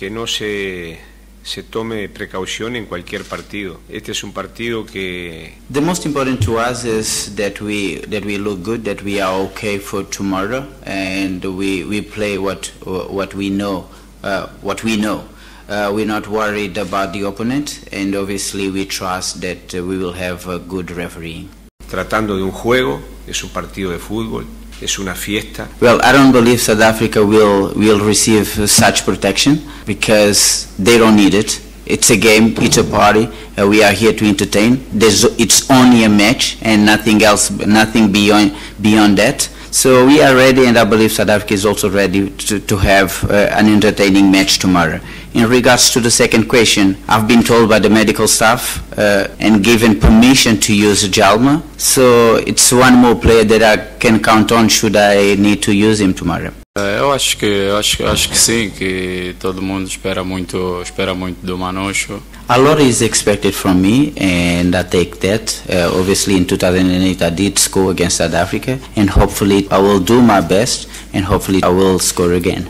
que no se, se tome precaución en cualquier partido. Este es un partido que The most important to us is that we that we look good, that we are okay for tomorrow, and we, we play what what we know, uh, what we know. Uh, we're not worried about the opponent, and obviously we trust that we will have a good refereeing. tratando de un juego, es un partido de fútbol, es una fiesta. Well, I don't believe South Africa will will receive such protection because they don't need it. It's a game, it's a party. Uh, we are here to entertain. There's, it's only a match and nothing else, nothing beyond beyond that. So we are ready, and I believe South Africa is also ready to, to have uh, an entertaining match tomorrow. In regards to the second question, I've been told by the medical staff uh, and given permission to use Djalma. So it's one more player that I can count on should I need to use him tomorrow. É, Eu acho que eu acho, acho que sim, que todo mundo espera muito, espera muito do Manusho. A lot is expected from me, and I take that. Uh, obviously, in 2008, I did score against South Africa, and hopefully, I will do my best, and hopefully, I will score again.